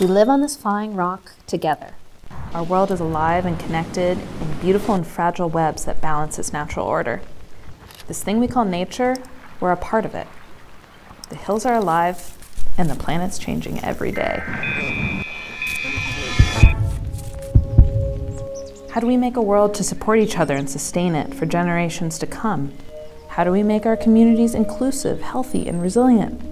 We live on this flying rock together. Our world is alive and connected in beautiful and fragile webs that balance its natural order. This thing we call nature, we're a part of it. The hills are alive, and the planet's changing every day. How do we make a world to support each other and sustain it for generations to come? How do we make our communities inclusive, healthy, and resilient?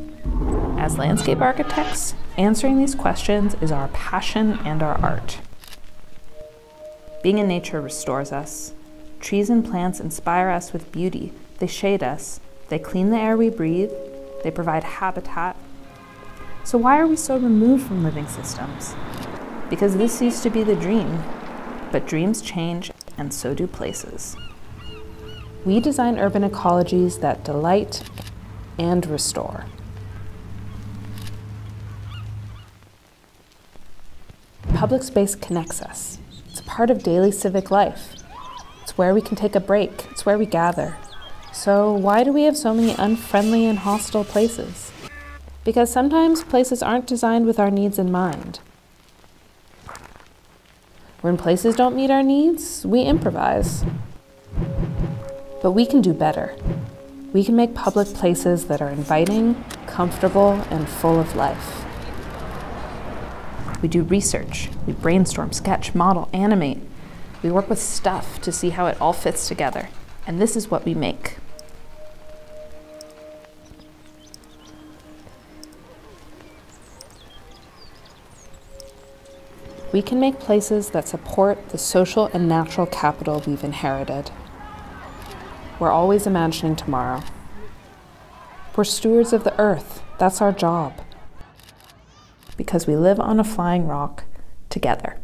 As landscape architects, answering these questions is our passion and our art. Being in nature restores us. Trees and plants inspire us with beauty. They shade us. They clean the air we breathe. They provide habitat. So, why are we so removed from living systems? Because this used to be the dream. But dreams change, and so do places. We design urban ecologies that delight and restore. Public space connects us. It's a part of daily civic life. It's where we can take a break, it's where we gather. So, why do we have so many unfriendly and hostile places? Because sometimes places aren't designed with our needs in mind. When places don't meet our needs, we improvise. But we can do better. We can make public places that are inviting, comfortable, and full of life. We do research, we brainstorm, sketch, model, animate. We work with stuff to see how it all fits together. And this is what we make. We can make places that support the social and natural capital we've inherited. We're always imagining tomorrow. We're stewards of the earth. That's our job because we live on a flying rock together.